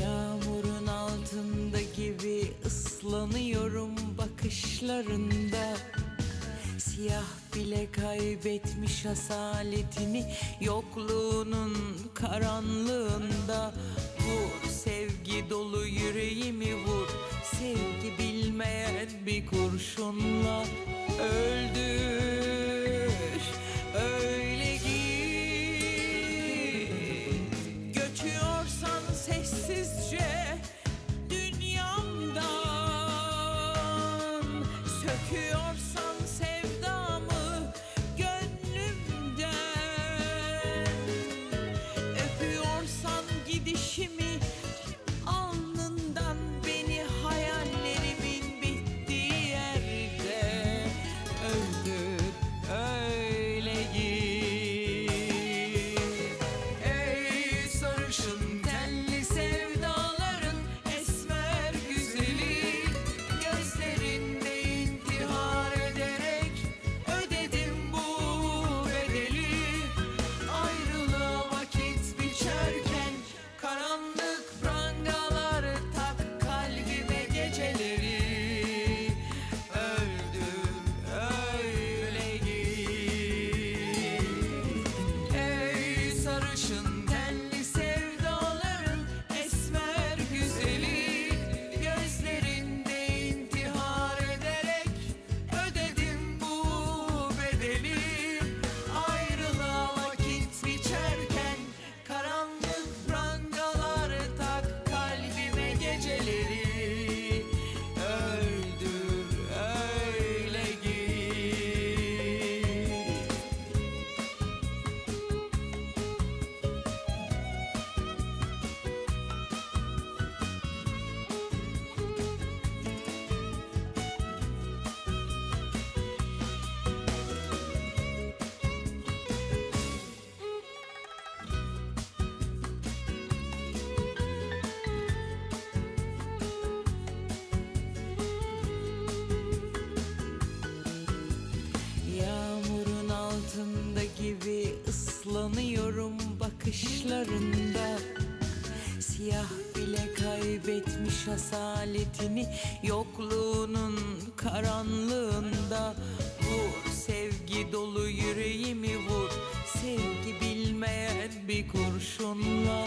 Yağmurun altında gibi ıslanıyorum bakışlarında. Siyah bile kaybetmiş asaletini Yokluğunun karanlığında. Vur sevgi dolu yüreğimi vur Sevgi bilmeyen bir kurşunla. Öldür kaybetmiş asaletini Yokluğunun karanlığında. Vur sevgi dolu yüreğimi vur Sevgi bilmeyen bir kurşunla